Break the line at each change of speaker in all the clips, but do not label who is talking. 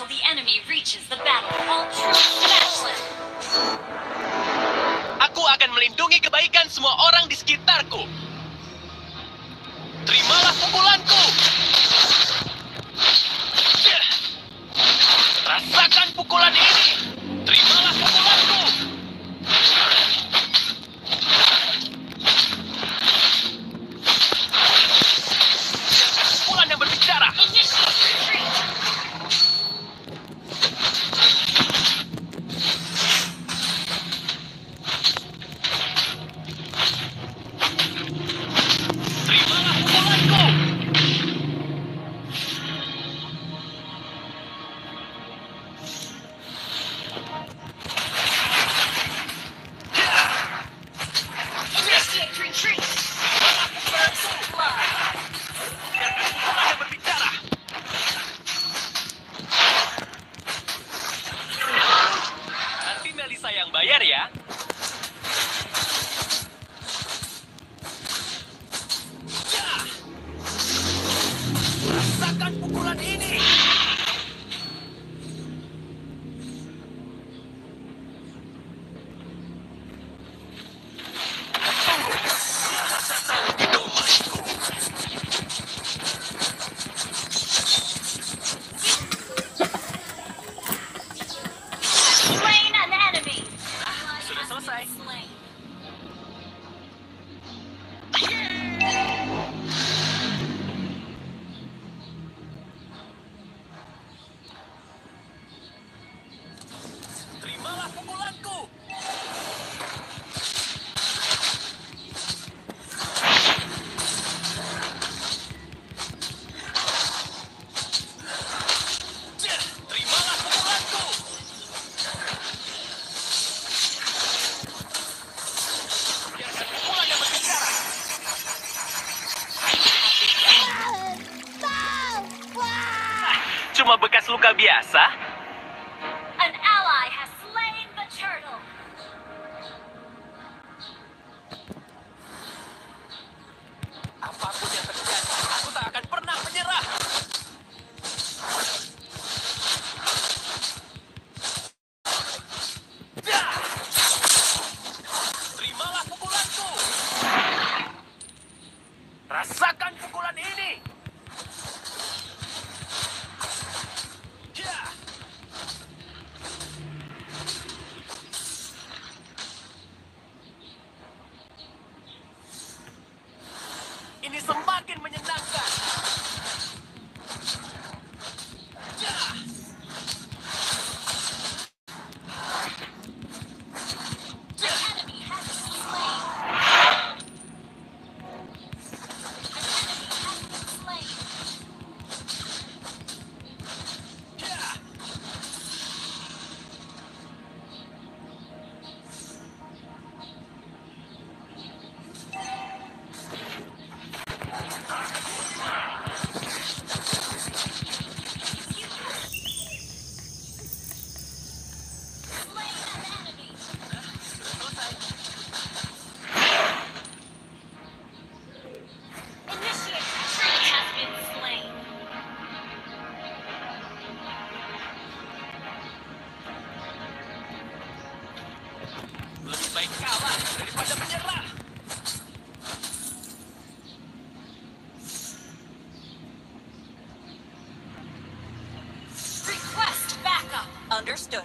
until the enemy reaches the battle.
Aku akan melindungi kebaikan semua orang di sekitarku. Terimalah pukulanku. Rasakan pukulan ini. Bye. luka biasa?
Request backup.
Understood.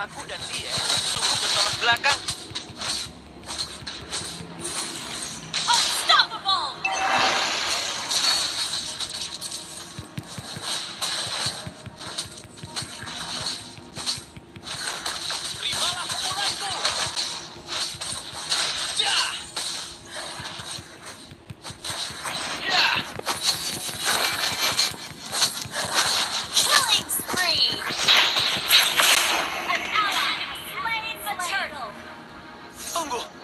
Aku dan dia sungguh bertolak belakang. 报告